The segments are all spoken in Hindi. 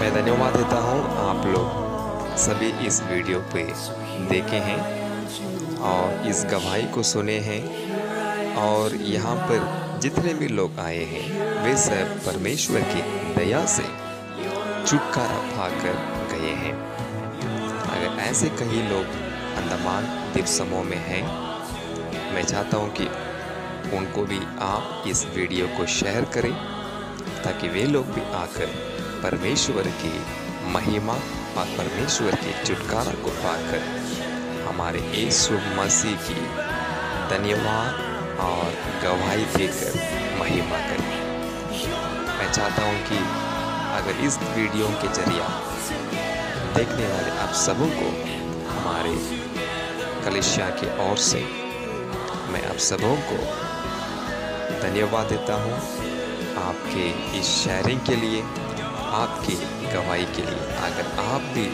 मैं धन्यवाद देता हूँ आप लोग सभी इस वीडियो पे देखे हैं और इस गवाही को सुने हैं और यहाँ पर जितने भी लोग आए हैं, वे सब परमेश्वर की दया से छुटकारा पाकर गए हैं। अगर ऐसे कई लोग अंडमान द्वीप समूह में हैं, मैं चाहता हूँ कि उनको भी आप इस वीडियो को शेयर करें, ताकि वे लोग भी आकर परमेश्वर की महिमा और परमेश्वर के छुटकारा को पाकर हमारे यीशु मसीह की धन्यवाद और गवाही देकर महिमा करें। मैं चाहता हूँ कि अगर इस वीडियो के ज़रिए देखने वाले आप सबों को हमारे कलिशिया के ओर से मैं आप सबों को धन्यवाद देता हूँ। आपके इस शेयरिंग के लिए आपकी गवाही के लिए अगर आप भी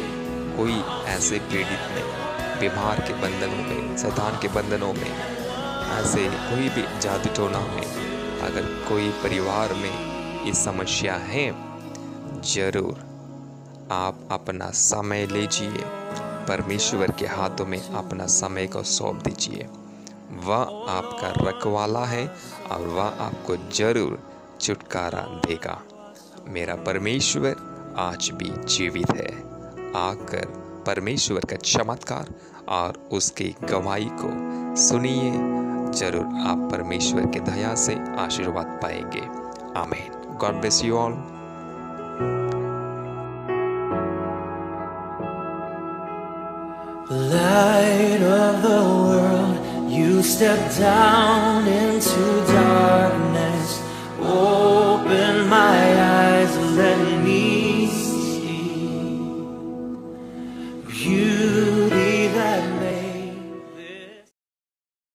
कोई ऐसे पीड़ित में, बीमार के बंधनों में, शैतान के बंधनों में, ऐसे कोई भी जादू टोना में अगर कोई परिवार में ये समस्या है, ज़रूर आप अपना समय लीजिए। परमेश्वर के हाथों में अपना समय को सौंप दीजिए। वह आपका रखवाला है और वह आपको ज़रूर छुटकारा देगा। मेरा परमेश्वर आज भी जीवित है। आकर परमेश्वर का चमत्कार और उसकी गवाही को सुनिए। ज़रूर आप परमेश्वर के दया से आशीर्वाद पाएँगे। आमीन। God bless you all Light of the world, you stepped down into darkness, open